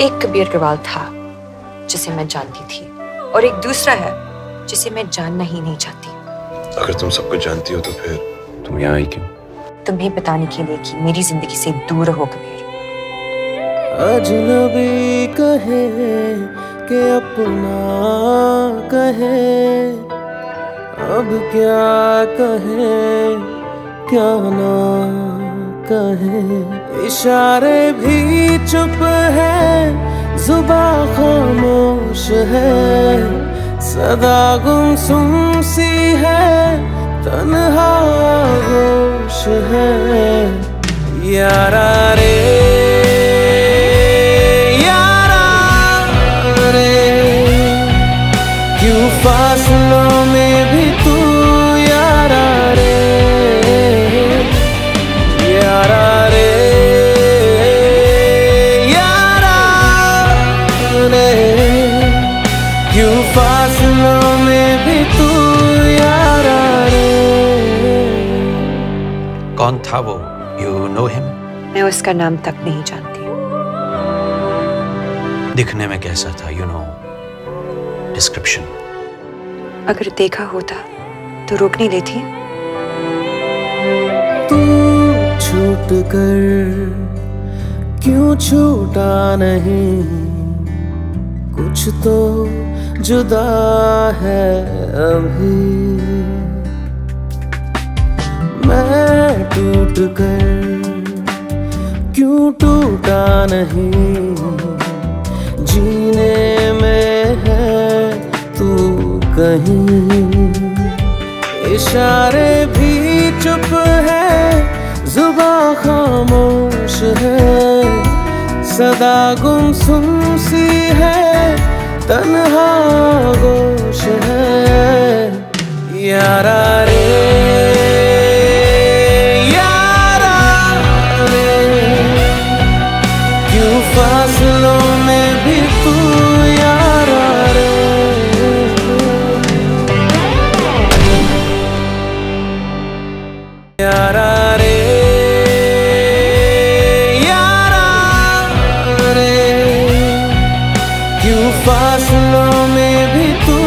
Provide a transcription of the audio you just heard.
एक कबीर गरवाल था जिसे मैं जानती थी और एक दूसरा है जिसे मैं जानना ही नहीं चाहती। अगर तुम सब कुछ जानती हो तो फिर तुम यहाँ आई क्यों? तुम्हें बताने के लिए कि मेरी ज़िंदगी से दूर हो कबीर। अजनबी कहे के अपना कहे अब क्या कहे क्या ना कहे इशारे भी चुप है, जुबा खामोश है। सदा गुमसुम सी है, तन्हा गोश है। यारा रे यारा रे, क्यों फासलों में फासलों में भी तू यारा रे। कौन था वो? यू नो हिम मैं उसका नाम तक नहीं जानती दिखने में कैसा था यू नो डिस्क्रिप्शन अगर देखा होता तो रोक नहीं लेती तू छूट कर क्यों छूटा नहीं? कुछ तो जुदा है अभी। मैं टूट कर क्यों टूटा नहीं? जीने में है तू कहीं? इशारे भी चुप है जुबा खामोश है। सदा गुमसुम सी है तन्हा गोश है यारा रे रे। क्यों में भी यारा रे? यारा फासलों में भी तू